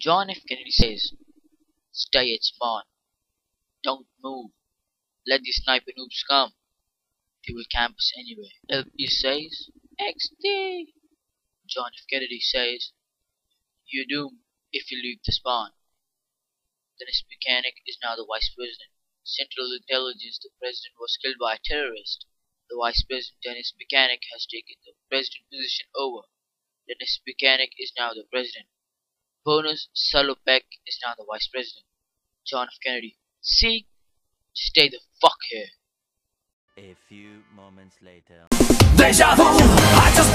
John F. Kennedy says, Stay at spawn. Don't move. Let the sniper noobs come. They will camp us anyway. LP says, XD. John F. Kennedy says, You're doomed if you leave the spawn. Dennis Buchanan is now the vice president. Central Intelligence, the president was killed by a terrorist. The vice president, Dennis Buchanan, has taken the president position over. Dennis Buchanan is now the president. Bonus Salopek is now the vice president. John F. Kennedy. See? Stay the fuck here. A few moments later. Deja vu, I just